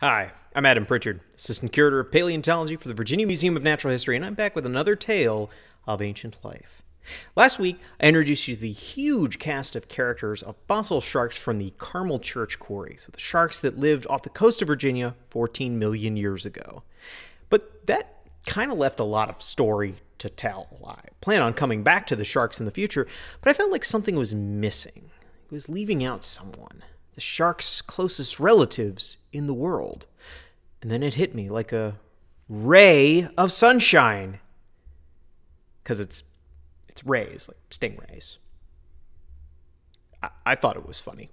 Hi, I'm Adam Pritchard, Assistant Curator of Paleontology for the Virginia Museum of Natural History, and I'm back with another tale of ancient life. Last week, I introduced you to the huge cast of characters of fossil sharks from the Carmel Church Quarry, so the sharks that lived off the coast of Virginia 14 million years ago. But that kind of left a lot of story to tell. I plan on coming back to the sharks in the future, but I felt like something was missing. It was leaving out someone the shark's closest relatives in the world. And then it hit me like a ray of sunshine. Because it's it's rays, like stingrays. I, I thought it was funny.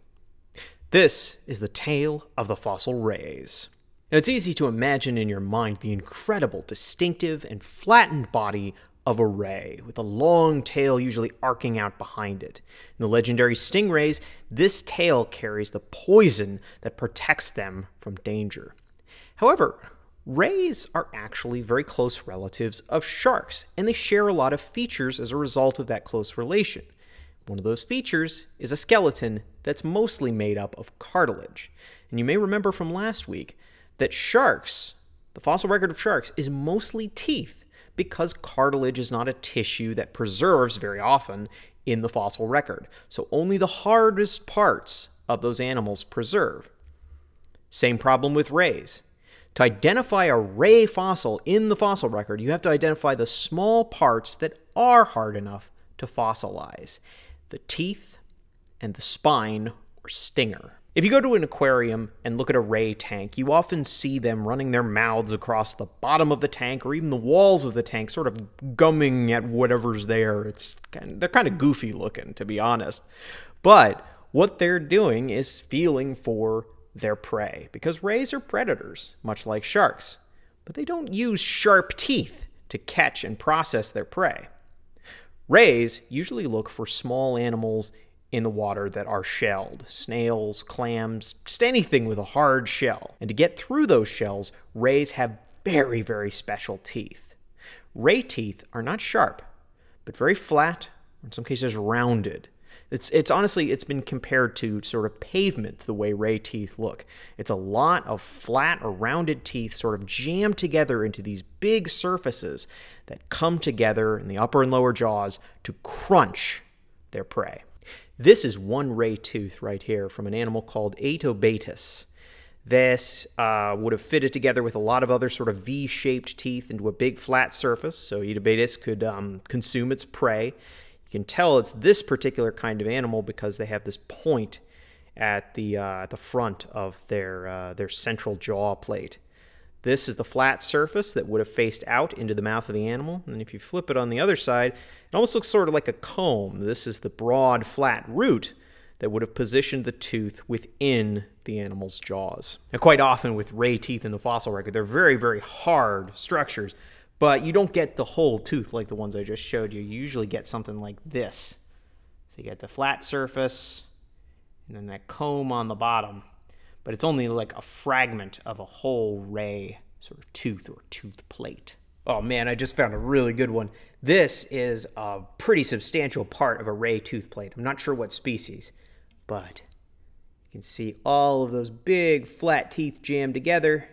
This is the tale of the fossil rays. Now, it's easy to imagine in your mind the incredible, distinctive, and flattened body of a ray, with a long tail usually arcing out behind it. In the legendary stingrays, this tail carries the poison that protects them from danger. However, rays are actually very close relatives of sharks, and they share a lot of features as a result of that close relation. One of those features is a skeleton that's mostly made up of cartilage. And you may remember from last week that sharks, the fossil record of sharks, is mostly teeth because cartilage is not a tissue that preserves very often in the fossil record. So only the hardest parts of those animals preserve. Same problem with rays. To identify a ray fossil in the fossil record, you have to identify the small parts that are hard enough to fossilize the teeth and the spine or stinger. If you go to an aquarium and look at a ray tank, you often see them running their mouths across the bottom of the tank or even the walls of the tank, sort of gumming at whatever's there. It's kind of, they're kind of goofy looking, to be honest. But what they're doing is feeling for their prey because rays are predators, much like sharks. But they don't use sharp teeth to catch and process their prey. Rays usually look for small animals in the water that are shelled snails, clams, just anything with a hard shell. And to get through those shells, rays have very, very special teeth. Ray teeth are not sharp, but very flat, in some cases rounded. It's, it's honestly, it's been compared to sort of pavement, the way ray teeth look. It's a lot of flat or rounded teeth sort of jammed together into these big surfaces that come together in the upper and lower jaws to crunch their prey. This is one ray tooth right here from an animal called Aetobatus. This uh, would have fitted together with a lot of other sort of V-shaped teeth into a big flat surface, so Aetobatus could um, consume its prey. You can tell it's this particular kind of animal because they have this point at the uh, the front of their uh, their central jaw plate. This is the flat surface that would have faced out into the mouth of the animal. And if you flip it on the other side, it almost looks sort of like a comb. This is the broad, flat root that would have positioned the tooth within the animal's jaws. Now, quite often with ray teeth in the fossil record, they're very, very hard structures, but you don't get the whole tooth like the ones I just showed you. You usually get something like this. So you get the flat surface and then that comb on the bottom but it's only like a fragment of a whole ray sort of tooth or tooth plate. Oh man, I just found a really good one. This is a pretty substantial part of a ray tooth plate. I'm not sure what species, but you can see all of those big flat teeth jammed together.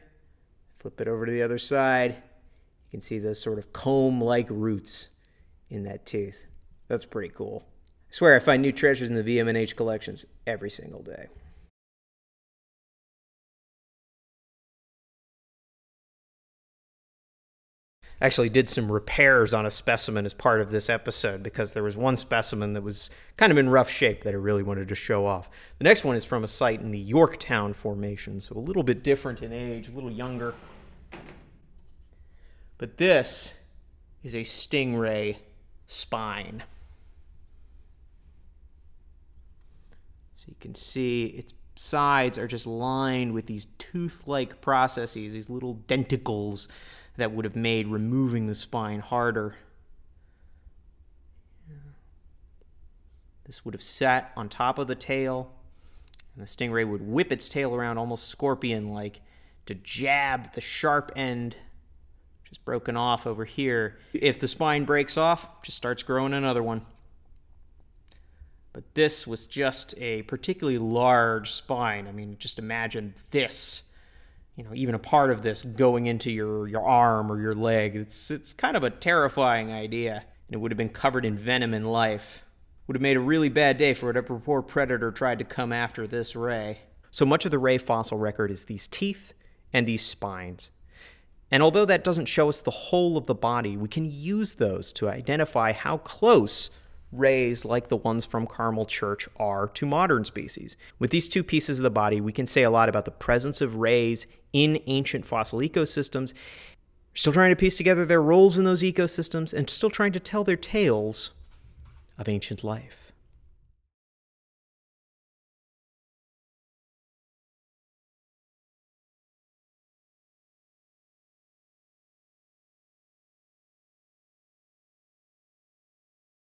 Flip it over to the other side. You can see those sort of comb-like roots in that tooth. That's pretty cool. I swear I find new treasures in the VMNH collections every single day. Actually did some repairs on a specimen as part of this episode because there was one specimen that was kind of in rough shape that I really wanted to show off. The next one is from a site in the Yorktown Formation, so a little bit different in age, a little younger. But this is a stingray spine. So you can see its sides are just lined with these tooth like processes, these little denticles that would have made removing the spine harder. This would have sat on top of the tail, and the stingray would whip its tail around almost scorpion like to jab the sharp end, which is broken off over here. If the spine breaks off, just starts growing another one. But this was just a particularly large spine. I mean, just imagine this you know, even a part of this going into your, your arm or your leg. It's, it's kind of a terrifying idea. And it would have been covered in venom in life. Would have made a really bad day for whatever poor predator tried to come after this ray. So much of the ray fossil record is these teeth and these spines. And although that doesn't show us the whole of the body, we can use those to identify how close rays like the ones from Carmel Church are to modern species. With these two pieces of the body, we can say a lot about the presence of rays in ancient fossil ecosystems. still trying to piece together their roles in those ecosystems and still trying to tell their tales of ancient life.